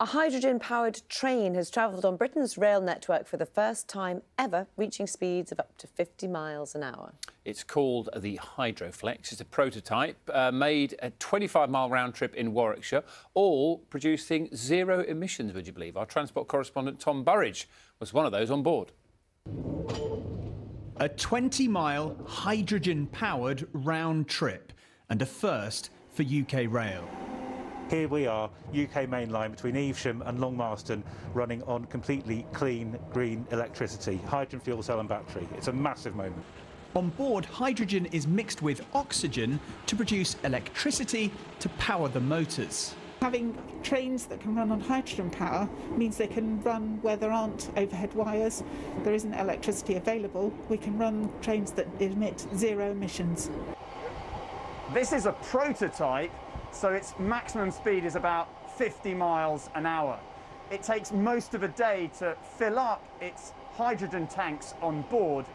A hydrogen powered train has travelled on Britain's rail network for the first time ever, reaching speeds of up to 50 miles an hour. It's called the Hydroflex. It's a prototype uh, made a 25 mile round trip in Warwickshire, all producing zero emissions, would you believe? Our transport correspondent Tom Burridge was one of those on board. A 20 mile hydrogen powered round trip and a first for UK Rail. Here we are, UK main line between Evesham and Long Marston, running on completely clean green electricity, hydrogen fuel cell and battery. It's a massive moment. On board, hydrogen is mixed with oxygen to produce electricity to power the motors. Having trains that can run on hydrogen power means they can run where there aren't overhead wires, there isn't electricity available. We can run trains that emit zero emissions. This is a prototype so its maximum speed is about 50 miles an hour. It takes most of a day to fill up its hydrogen tanks on board,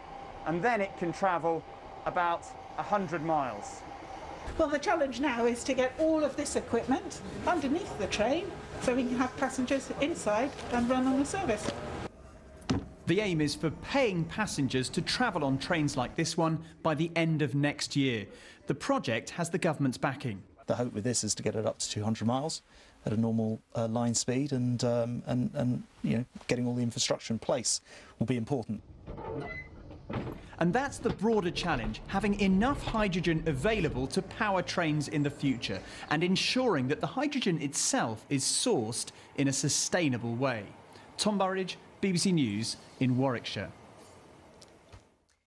and then it can travel about 100 miles. Well, the challenge now is to get all of this equipment underneath the train so we can have passengers inside and run on the service. The aim is for paying passengers to travel on trains like this one by the end of next year. The project has the government's backing. The hope with this is to get it up to 200 miles at a normal uh, line speed, and, um, and and you know getting all the infrastructure in place will be important. And that's the broader challenge having enough hydrogen available to power trains in the future and ensuring that the hydrogen itself is sourced in a sustainable way. Tom Burridge, BBC News in Warwickshire.